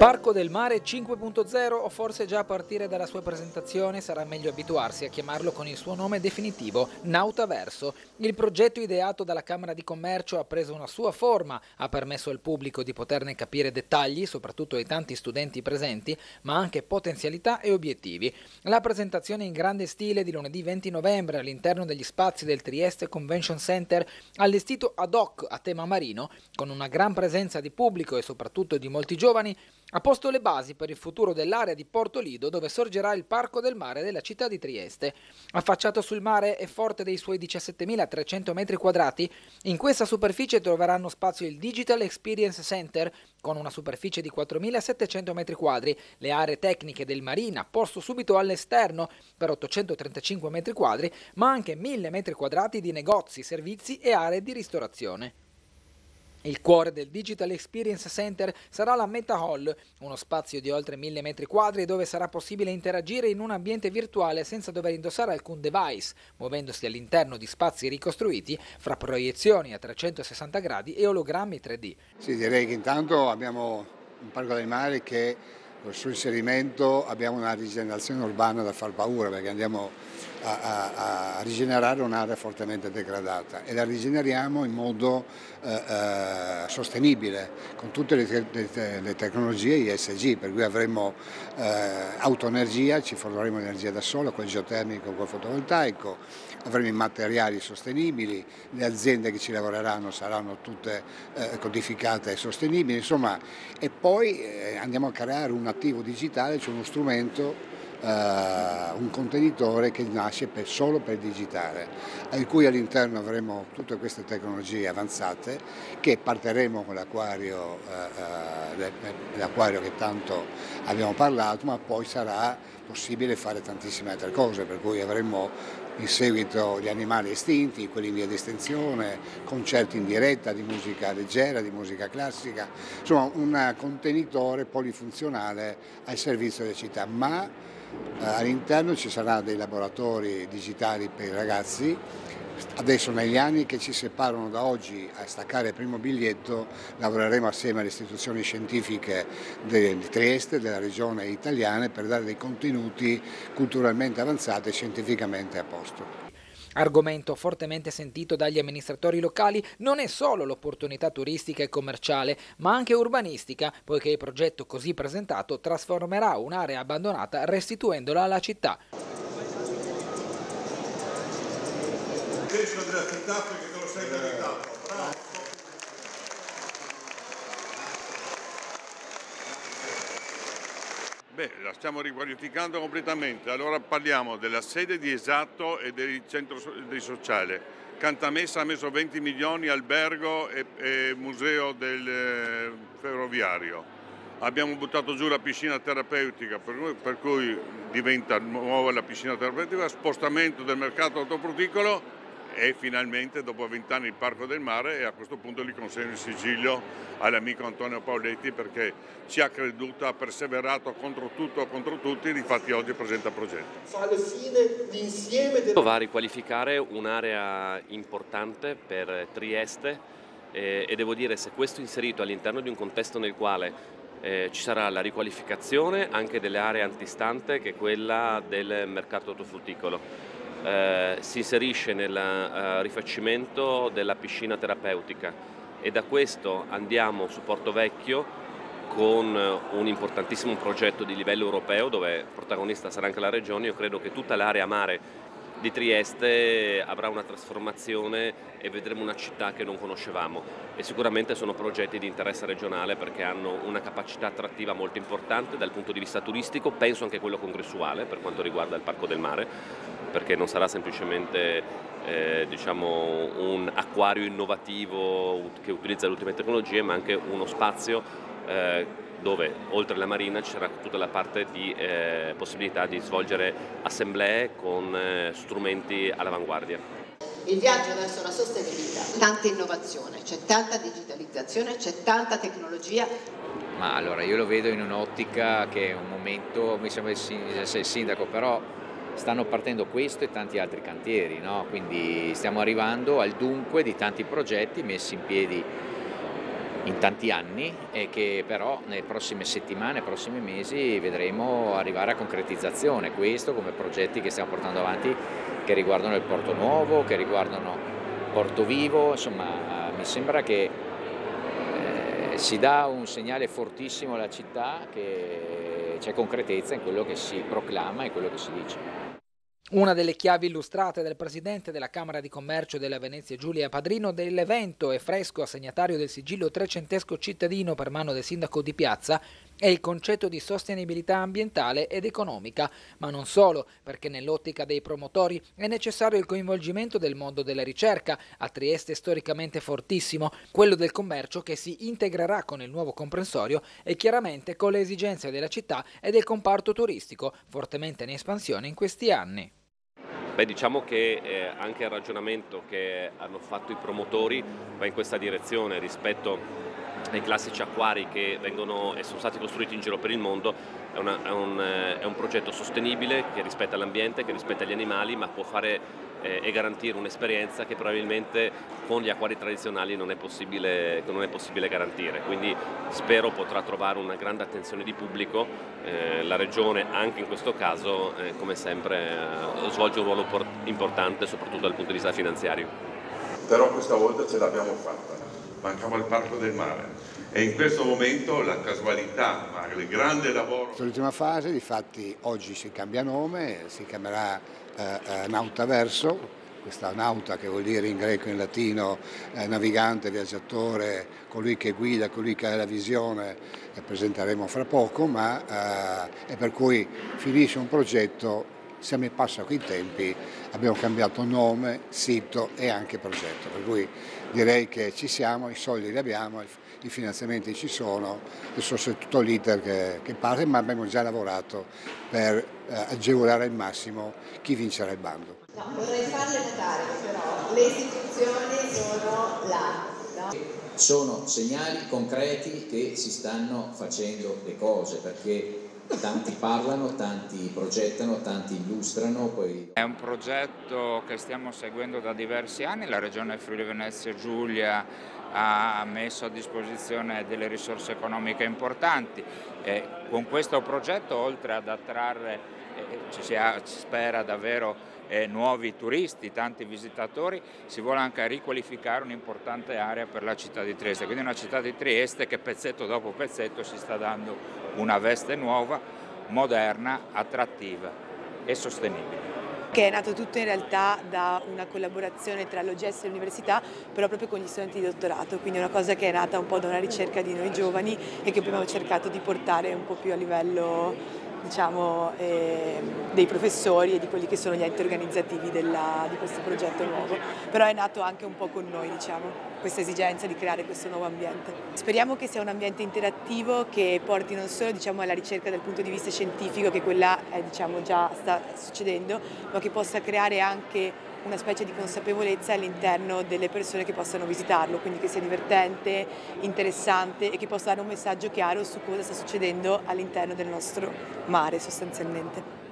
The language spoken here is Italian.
Parco del Mare 5.0 o forse già a partire dalla sua presentazione sarà meglio abituarsi a chiamarlo con il suo nome definitivo, Nautaverso. Il progetto ideato dalla Camera di Commercio ha preso una sua forma, ha permesso al pubblico di poterne capire dettagli, soprattutto ai tanti studenti presenti, ma anche potenzialità e obiettivi. La presentazione in grande stile di lunedì 20 novembre all'interno degli spazi del Trieste Convention Center, allestito ad hoc a tema marino, con una gran presenza di pubblico e soprattutto di molti giovani, ha posto le basi per il futuro dell'area di Porto Lido dove sorgerà il Parco del Mare della città di Trieste. Affacciato sul mare e forte dei suoi 17.300 metri quadrati, in questa superficie troveranno spazio il Digital Experience Center con una superficie di 4.700 metri quadri, le aree tecniche del Marina posto subito all'esterno per 835 metri quadri, ma anche 1.000 metri quadrati di negozi, servizi e aree di ristorazione. Il cuore del Digital Experience Center sarà la Meta Hall, uno spazio di oltre 1000 metri quadri dove sarà possibile interagire in un ambiente virtuale senza dover indossare alcun device, muovendosi all'interno di spazi ricostruiti fra proiezioni a 360 gradi e ologrammi 3D. Sì, direi che intanto abbiamo un parco del mare che col suo inserimento abbiamo una rigenerazione urbana da far paura perché andiamo a, a, a rigenerare un'area fortemente degradata e la rigeneriamo in modo eh, eh, sostenibile con tutte le, le, le, tecnologie ISG per cui avremo eh, autoenergia, ci forniremo energia da con il geotermico, con il fotovoltaico, avremo i materiali sostenibili, le aziende che ci lavoreranno saranno tutte eh, codificate e sostenibili, insomma e poi eh, andiamo a creare un attivo digitale, cioè uno strumento un contenitore che nasce per, solo per digitale, al cui all'interno avremo tutte queste tecnologie avanzate che partiremo con l'acquario, uh, uh, l'acquario che tanto abbiamo parlato, ma poi sarà possibile fare tantissime altre cose, per cui avremo in seguito gli animali estinti, quelli in via di estinzione, concerti in diretta di musica leggera, di musica classica, insomma un contenitore polifunzionale al servizio delle città, ma eh, all'interno ci saranno dei laboratori digitali per i ragazzi Adesso negli anni che ci separano da oggi a staccare il primo biglietto lavoreremo assieme alle istituzioni scientifiche di Trieste, della regione italiana per dare dei contenuti culturalmente avanzati e scientificamente a posto. Argomento fortemente sentito dagli amministratori locali non è solo l'opportunità turistica e commerciale, ma anche urbanistica, poiché il progetto così presentato trasformerà un'area abbandonata restituendola alla città. Penso della città perché te lo sei meritato. Bravo. Beh, la stiamo riqualificando completamente. Allora parliamo della sede di Esatto e del centro del sociale. Cantamessa ha messo 20 milioni, albergo e, e museo del eh, ferroviario. Abbiamo buttato giù la piscina terapeutica, per cui, per cui diventa nuova la piscina terapeutica, spostamento del mercato autofrutticolo e finalmente dopo vent'anni il Parco del Mare e a questo punto gli consegno il sigillo all'amico Antonio Paoletti perché ci ha creduto, ha perseverato contro tutto e contro tutti, infatti oggi presenta il progetto. Alla fine l'insieme del... Va a riqualificare un'area importante per Trieste eh, e devo dire se questo inserito all'interno di un contesto nel quale eh, ci sarà la riqualificazione anche delle aree antistante che è quella del mercato ortofrutticolo eh, si inserisce nel eh, rifacimento della piscina terapeutica e da questo andiamo su Porto Vecchio con un importantissimo progetto di livello europeo dove protagonista sarà anche la regione, io credo che tutta l'area mare di Trieste avrà una trasformazione e vedremo una città che non conoscevamo. E sicuramente sono progetti di interesse regionale perché hanno una capacità attrattiva molto importante dal punto di vista turistico, penso anche quello congressuale per quanto riguarda il Parco del Mare, perché non sarà semplicemente eh, diciamo, un acquario innovativo che utilizza le ultime tecnologie, ma anche uno spazio eh, dove oltre alla marina ci sarà tutta la parte di eh, possibilità di svolgere assemblee con eh, strumenti all'avanguardia. Il viaggio verso la sostenibilità, tanta innovazione, c'è tanta digitalizzazione, c'è tanta tecnologia. Ma allora io lo vedo in un'ottica che è un momento, mi sembra essere il sindaco, però stanno partendo questo e tanti altri cantieri, no? quindi stiamo arrivando al dunque di tanti progetti messi in piedi in tanti anni e che però nelle prossime settimane, nei prossimi mesi vedremo arrivare a concretizzazione. Questo come progetti che stiamo portando avanti che riguardano il Porto Nuovo, che riguardano Porto Vivo, insomma mi sembra che si dà un segnale fortissimo alla città che c'è concretezza in quello che si proclama e quello che si dice. Una delle chiavi illustrate dal presidente della Camera di Commercio della Venezia Giulia Padrino dell'evento e fresco assegnatario del sigillo trecentesco cittadino per mano del sindaco di Piazza è il concetto di sostenibilità ambientale ed economica, ma non solo, perché nell'ottica dei promotori è necessario il coinvolgimento del mondo della ricerca, a Trieste storicamente fortissimo, quello del commercio che si integrerà con il nuovo comprensorio e chiaramente con le esigenze della città e del comparto turistico, fortemente in espansione in questi anni. Beh, diciamo che eh, anche il ragionamento che hanno fatto i promotori va in questa direzione rispetto ai classici acquari che vengono e sono stati costruiti in giro per il mondo. È, una, è, un, eh, è un, progetto sostenibile che rispetta l'ambiente, che rispetta gli animali, ma può fare eh, e garantire un'esperienza che probabilmente con gli acquari tradizionali non è, non è, possibile, garantire. Quindi spero potrà trovare una grande attenzione di pubblico. Eh, la Regione anche in questo caso, eh, come sempre, eh, svolge un ruolo importante soprattutto dal punto di vista finanziario. Però questa volta ce l'abbiamo fatta, mancava il Parco del Mare. E in questo momento la casualità, ma il grande lavoro... L'ultima fase, di fatti oggi si cambia nome, si chiamerà eh, eh, Nautaverso, questa nauta che vuol dire in greco e in latino eh, navigante, viaggiatore, colui che guida, colui che ha la visione, che presenteremo fra poco, ma eh, è per cui finisce un progetto siamo in passo con i tempi, abbiamo cambiato nome, sito e anche progetto, per cui direi che ci siamo, i soldi li abbiamo, i finanziamenti ci sono, adesso c'è tutto l'iter che, che parte, ma abbiamo già lavorato per eh, agevolare al massimo chi vincerà il bando. No, vorrei farle notare però le istituzioni sono là. No? Sono segnali concreti che si stanno facendo le cose perché tanti parlano, tanti progettano, tanti illustrano. Poi... È un progetto che stiamo seguendo da diversi anni, la Regione Friuli Venezia Giulia ha messo a disposizione delle risorse economiche importanti. E con questo progetto, oltre ad attrarre, eh, ci si spera davvero eh, nuovi turisti, tanti visitatori, si vuole anche riqualificare un'importante area per la città di Trieste, quindi una città di Trieste che pezzetto dopo pezzetto si sta dando una veste nuova, moderna, attrattiva e sostenibile. Che è nato tutto in realtà da una collaborazione tra l'OGS e l'università, però proprio con gli studenti di dottorato, quindi una cosa che è nata un po' da una ricerca di noi giovani e che abbiamo cercato di portare un po' più a livello diciamo, eh, dei professori e di quelli che sono gli enti organizzativi della, di questo progetto nuovo, però è nato anche un po' con noi diciamo, questa esigenza di creare questo nuovo ambiente. Speriamo che sia un ambiente interattivo che porti non solo diciamo, alla ricerca dal punto di vista scientifico, che quella è, diciamo, già sta succedendo, ma che possa creare anche una specie di consapevolezza all'interno delle persone che possano visitarlo, quindi che sia divertente, interessante e che possa dare un messaggio chiaro su cosa sta succedendo all'interno del nostro mare sostanzialmente.